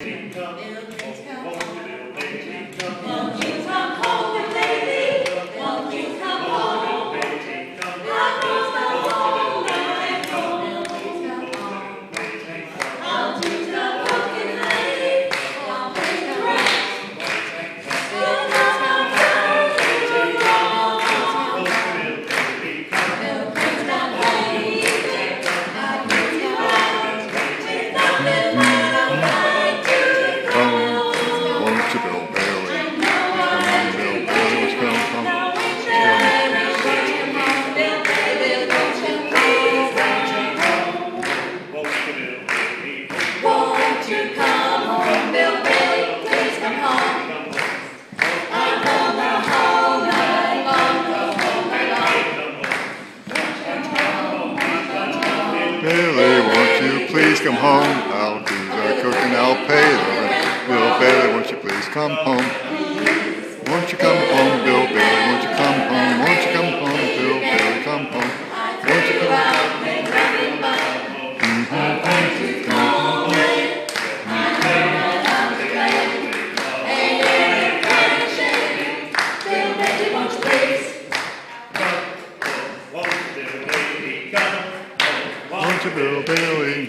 Come, Billy, won't you please come home? I'll do the cooking, I'll pay the rent. Bill Bailey, won't you please come home? Won't you come home, Bill Bailey? Won't you come home? Won't you come home, Bill Bailey? Come home. Won't you come home? Mm-hmm. to Bill Bailey.